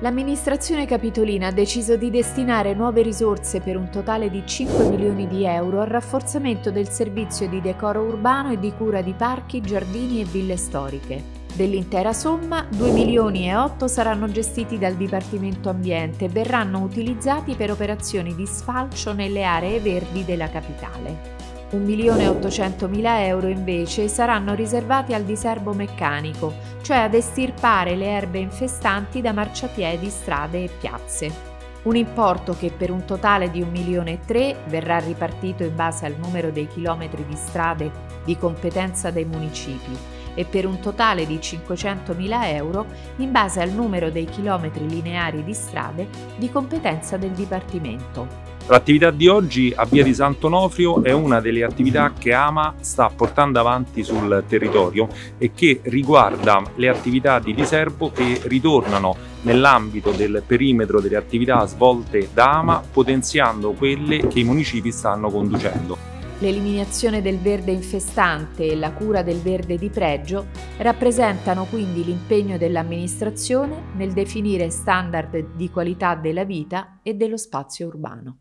L'amministrazione capitolina ha deciso di destinare nuove risorse per un totale di 5 milioni di euro al rafforzamento del servizio di decoro urbano e di cura di parchi, giardini e ville storiche. Dell'intera somma, 2 milioni e 8 saranno gestiti dal Dipartimento Ambiente e verranno utilizzati per operazioni di sfalcio nelle aree verdi della capitale. 1.800.000 euro invece saranno riservati al diserbo meccanico, cioè ad estirpare le erbe infestanti da marciapiedi, strade e piazze. Un importo che per un totale di 1 milione e 3 verrà ripartito in base al numero dei chilometri di strade di competenza dei municipi e per un totale di 500.000 euro in base al numero dei chilometri lineari di strade di competenza del Dipartimento. L'attività di oggi a Via di Sant'Onofrio è una delle attività che AMA sta portando avanti sul territorio e che riguarda le attività di diserbo che ritornano nell'ambito del perimetro delle attività svolte da AMA potenziando quelle che i municipi stanno conducendo. L'eliminazione del verde infestante e la cura del verde di pregio rappresentano quindi l'impegno dell'amministrazione nel definire standard di qualità della vita e dello spazio urbano.